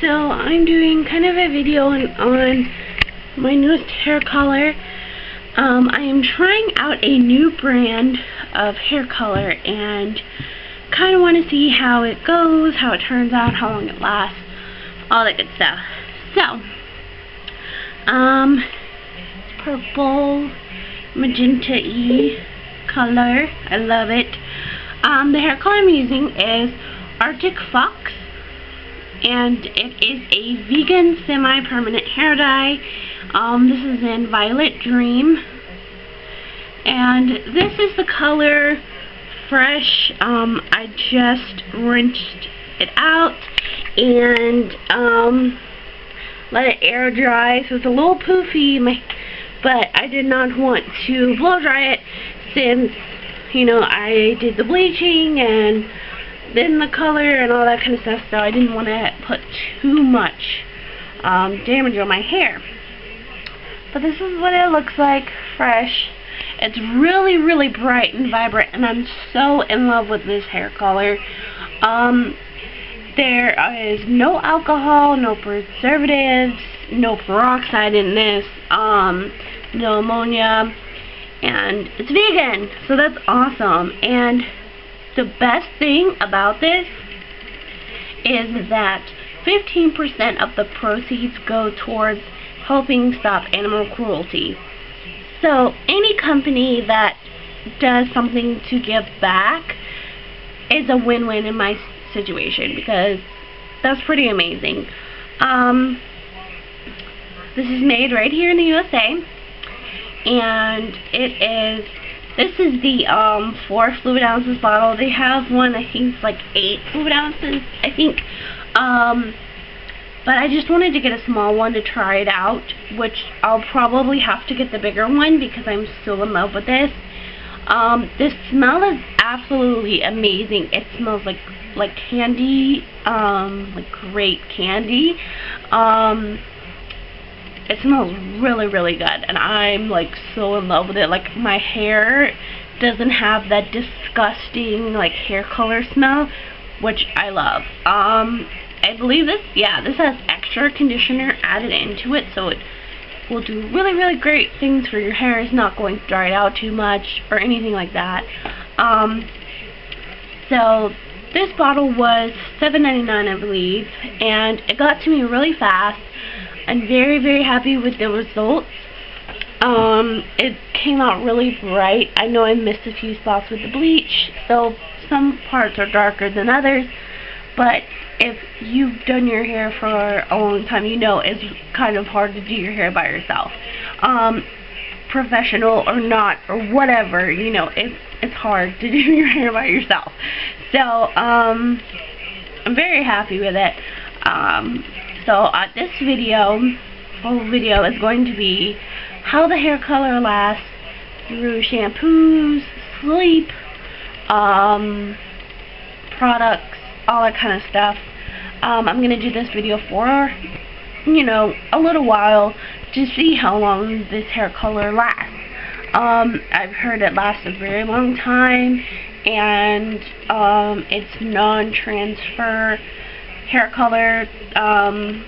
So I'm doing kind of a video on, on my newest hair color. Um, I am trying out a new brand of hair color and kind of want to see how it goes, how it turns out, how long it lasts, all that good stuff. So, um, purple, magenta-y color. I love it. Um, the hair color I'm using is Arctic Fox and it is a vegan semi-permanent hair dye. Um, this is in Violet Dream. And this is the color Fresh. Um, I just rinsed it out and um, let it air dry. So it's a little poofy, but I did not want to blow dry it since, you know, I did the bleaching and then the color and all that kind of stuff, so I didn't want to put too much um, damage on my hair. But this is what it looks like, fresh. It's really, really bright and vibrant, and I'm so in love with this hair color. Um, there is no alcohol, no preservatives, no peroxide in this, um, no ammonia, and it's vegan, so that's awesome. And the best thing about this is that 15% of the proceeds go towards helping stop animal cruelty. So any company that does something to give back is a win-win in my situation because that's pretty amazing. Um, this is made right here in the USA and it is this is the um, 4 fluid ounces bottle. They have one, I think it's like 8 fluid ounces, I think. Um, but I just wanted to get a small one to try it out, which I'll probably have to get the bigger one because I'm still in love with this. Um, smell is absolutely amazing. It smells like like candy, um, like great candy. Um, it smells really, really good, and I'm, like, so in love with it. Like, my hair doesn't have that disgusting, like, hair color smell, which I love. Um, I believe this, yeah, this has extra conditioner added into it, so it will do really, really great things for your hair. It's not going to dry it out too much or anything like that. Um, so, this bottle was $7.99, I believe, and it got to me really fast. I'm very, very happy with the results. Um, it came out really bright. I know I missed a few spots with the bleach, so some parts are darker than others, but if you've done your hair for a long time, you know it's kind of hard to do your hair by yourself. Um, professional or not, or whatever, you know, it's, it's hard to do your hair by yourself. So, um, I'm very happy with it. Um, so uh, this video, whole video is going to be how the hair color lasts through shampoos, sleep, um, products, all that kind of stuff. Um, I'm going to do this video for, you know, a little while to see how long this hair color lasts. Um, I've heard it lasts a very long time, and um, it's non-transfer hair color. Um,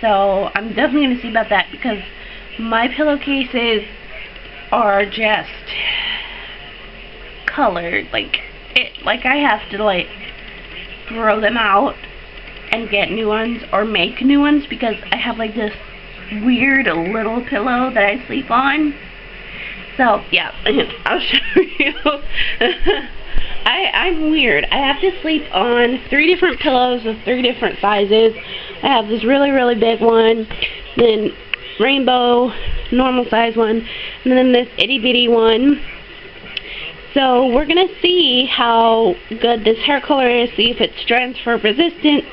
so I'm definitely going to see about that because my pillowcases are just colored. Like, it, like I have to, like, throw them out and get new ones or make new ones because I have, like, this weird little pillow that I sleep on. So, yeah, I'll show you. I, weird. I have to sleep on three different pillows of three different sizes. I have this really, really big one, then rainbow, normal size one, and then this itty bitty one. So we're going to see how good this hair color is, see if it's transfer resistant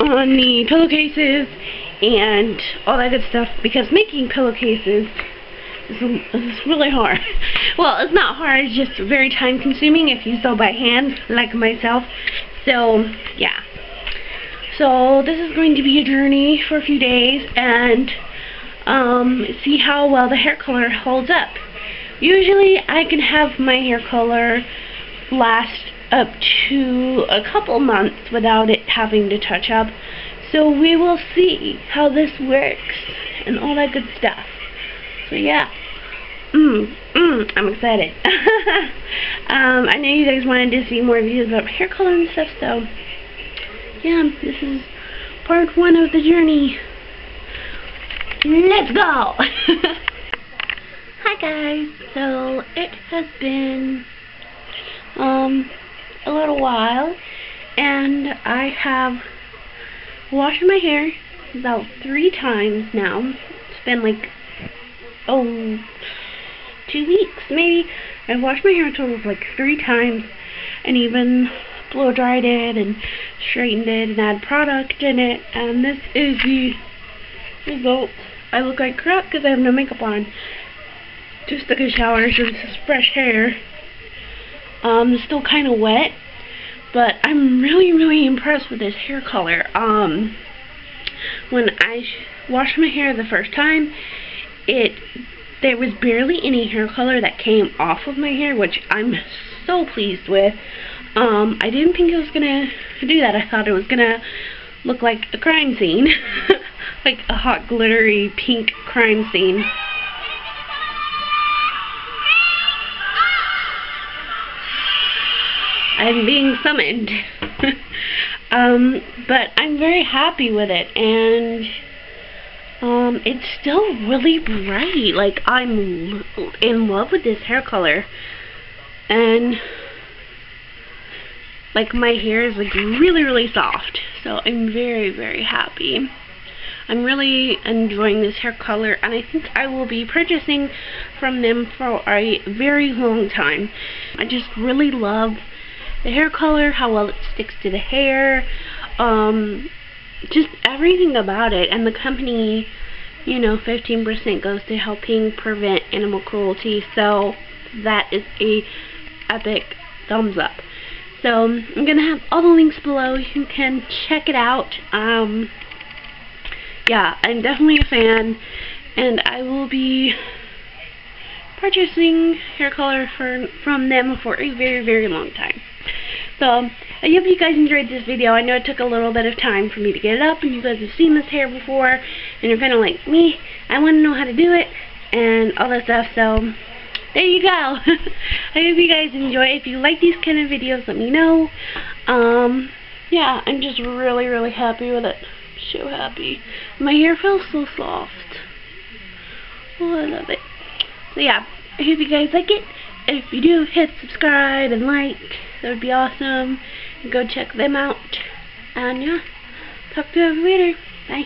on the pillowcases and all that good stuff because making pillowcases it's really hard. Well, it's not hard, it's just very time consuming if you sew by hand, like myself. So, yeah. So, this is going to be a journey for a few days, and um, see how well the hair color holds up. Usually, I can have my hair color last up to a couple months without it having to touch up. So we will see how this works and all that good stuff. So yeah. Mmm, mmm, I'm excited. um, I know you guys wanted to see more videos about hair color and stuff, so yeah, this is part one of the journey. Let's go! Hi guys, so it has been um a little while and I have washed my hair about three times now. It's been like oh two weeks maybe. I've washed my hair a total of like three times and even blow dried it and straightened it and add product in it and this is the result. I look like crap because I have no makeup on. Just took a shower so this is fresh hair. Um, it's still kind of wet but I'm really really impressed with this hair color. Um, when I washed my hair the first time it there was barely any hair color that came off of my hair which I'm so pleased with. Um, I didn't think it was gonna do that. I thought it was gonna look like a crime scene. like a hot glittery pink crime scene. I'm being summoned. um, but I'm very happy with it and um, it's still really bright. Like I'm in love with this hair color. And like my hair is like really really soft. So I'm very very happy. I'm really enjoying this hair color and I think I will be purchasing from them for a very long time. I just really love the hair color how well it sticks to the hair. Um, just everything about it and the company you know 15% goes to helping prevent animal cruelty so that is a epic thumbs up so I'm going to have all the links below. You can check it out. Um, yeah, I'm definitely a fan. And I will be purchasing hair color for, from them for a very, very long time. So, I hope you guys enjoyed this video. I know it took a little bit of time for me to get it up, and you guys have seen this hair before, and you're kind of like me. I want to know how to do it, and all that stuff, so there you go. I hope you guys enjoy. If you like these kind of videos, let me know. Um, yeah, I'm just really, really happy with it. So happy. My hair feels so soft. Oh, I love it. So yeah, I hope you guys like it. If you do, hit subscribe and like. That would be awesome. Go check them out. And yeah, talk to you later. Bye.